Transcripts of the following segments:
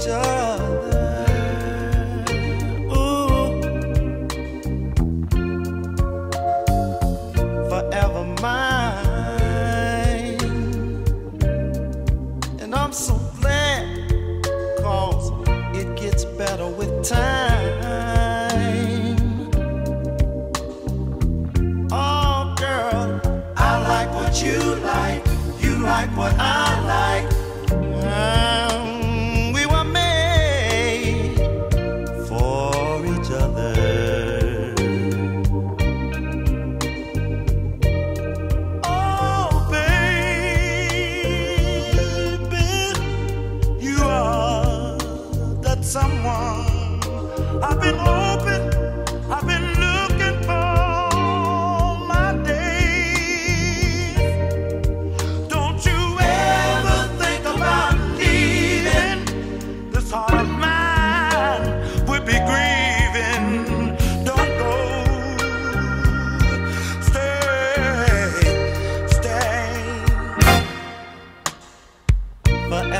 each other. Forever mine. And I'm so glad, it gets better with time. Oh, girl, I like what you like, you like what I forever.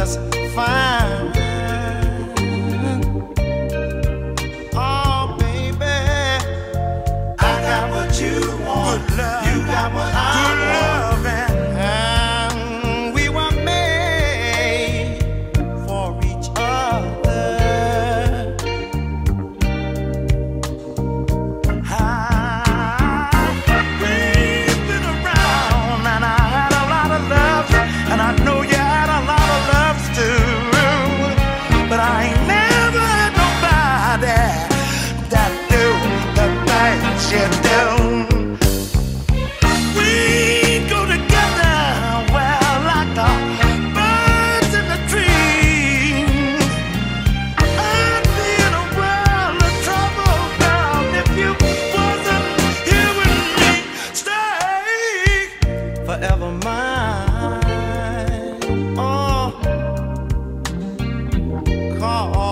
just fine. Oh, baby, I got what you want. You got what I call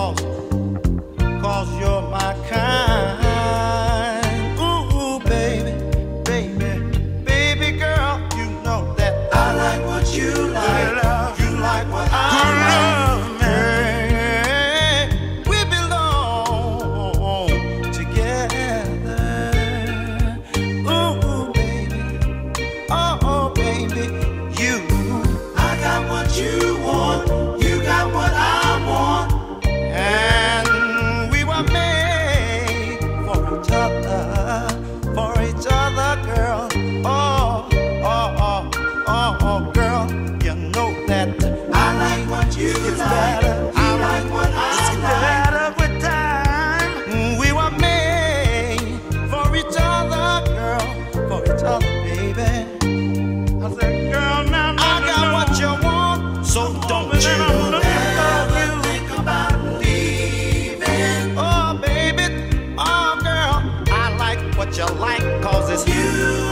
that I like what you like. Better. You I like what I it's like. better with time. We were made for each other, girl, for each other, baby. I said, girl, now, now I no, got no. what you want, so I'm don't you ever you. think about leaving. Oh, baby, oh, girl, I like what you like, it's you.